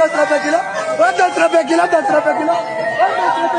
d'attraper qui là, va t'attraper qui là, d'attraper qui là, va t'attraper